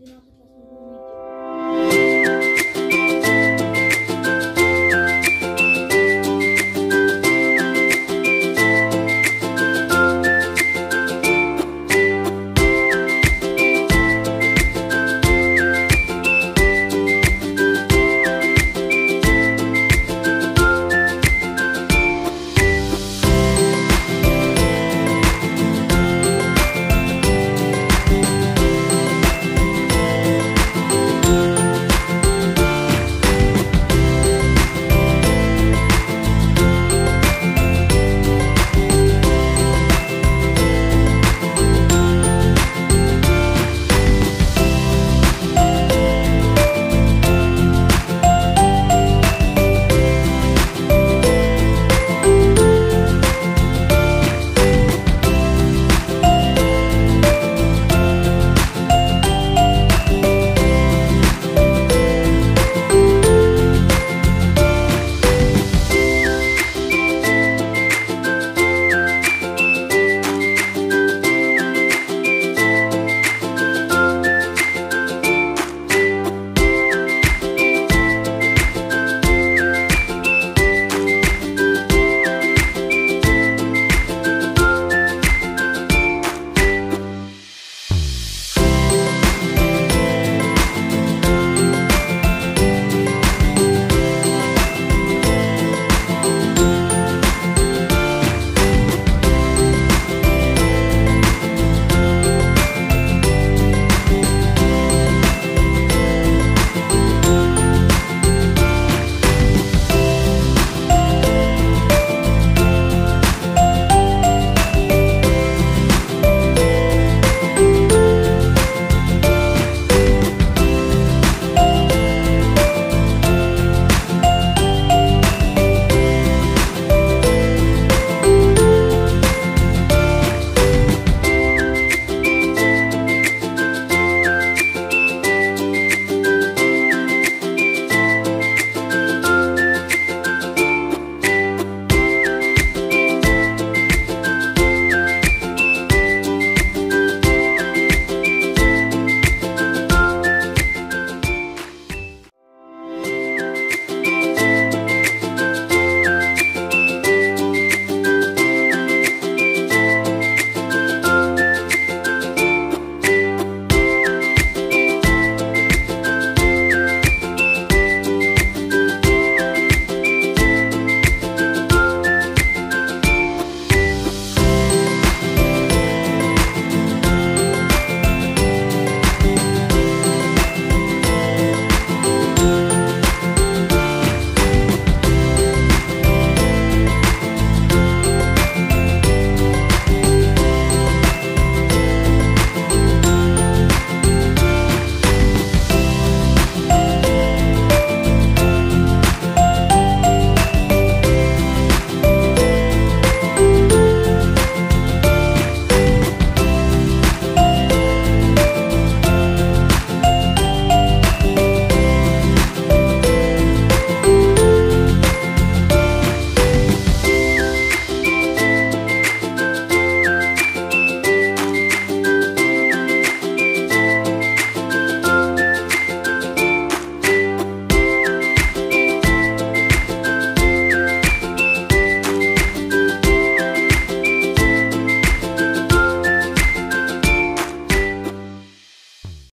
you know,